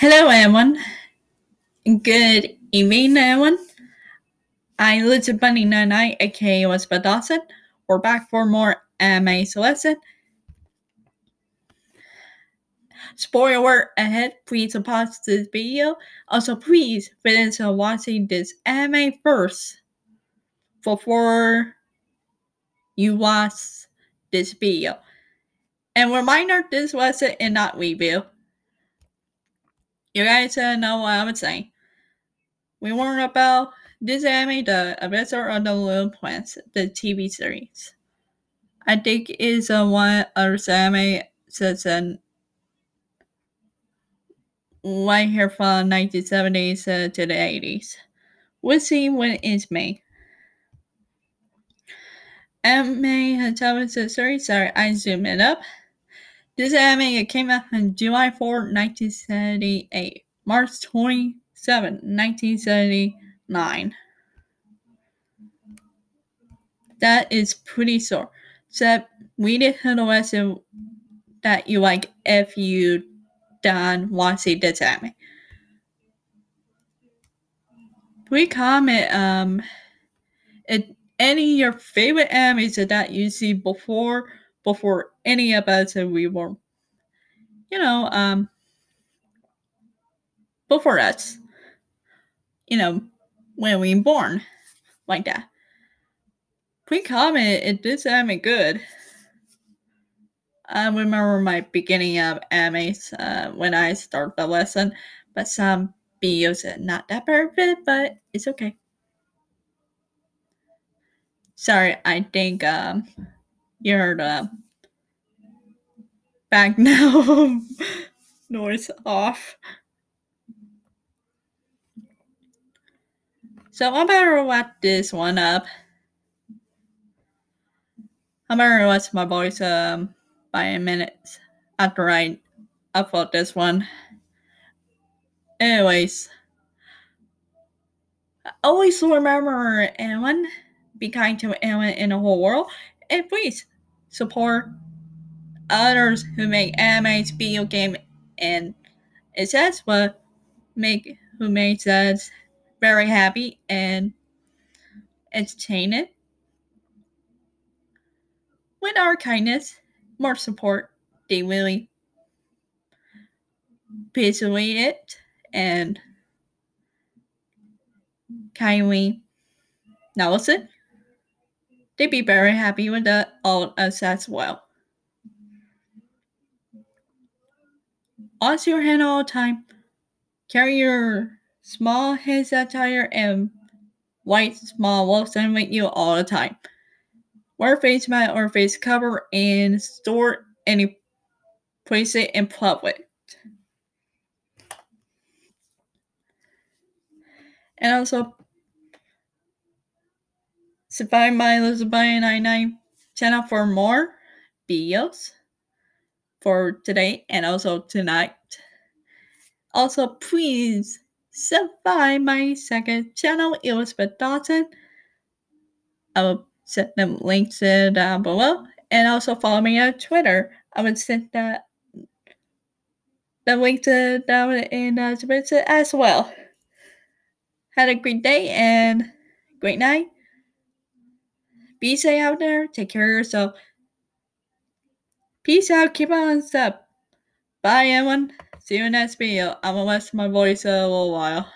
Hello, everyone. Good evening, everyone. I'm Little Bunny Nine aka Elizabeth Dawson. We're back for more anime lesson. Spoiler alert ahead, please pause this video. Also, please finish watching this anime first before you watch this video. And reminder, this was an not review. You guys know what I'm saying. We learned about this anime, the Adventure of the Little Prince, the TV series. I think it's uh, one of the anime since uh, right here from 1970s uh, to the 80s. We'll see when it's made. Anime television series, sorry, I zoom it up. This anime came out on July 4, 1978, March 27, 1979. That is pretty short. So read it the lesson that you like if you done watching this anime. Please comment um if any of your favorite animes that you see before before any of us we were, you know, um, before us, you know, when we were born, like that. Please comment if this anime good. I remember my beginning of animes uh, when I start the lesson, but some videos are not that perfect, but it's okay. Sorry, I think um, you heard uh, back now noise off. So I better wrap this one up. I better watch my voice um by a minute after I upload this one. Anyways, always remember anyone, be kind to anyone in the whole world, and please support others who make animes, video game, and it says what make who makes us very happy and entertained. With our kindness, more support, they really appreciate it and kindly Now it. They'd be very happy with that all us as well. Wash your hand all the time. Carry your small hand sanitizer and white small lotion with you all the time. Wear face mask or face cover and store any place it in public. And also subscribe my Elizabeth 99 channel for more videos for today and also tonight. Also, please subscribe my second channel, Elizabeth Dawson. I will set the links down uh, below. And also follow me on Twitter. I will send that the link to down in uh, description as well. Had a great day and great night. Be safe out there. Take care of yourself. Peace out. Keep on step. Bye, everyone. See you next video. I'm gonna rest my voice a little while.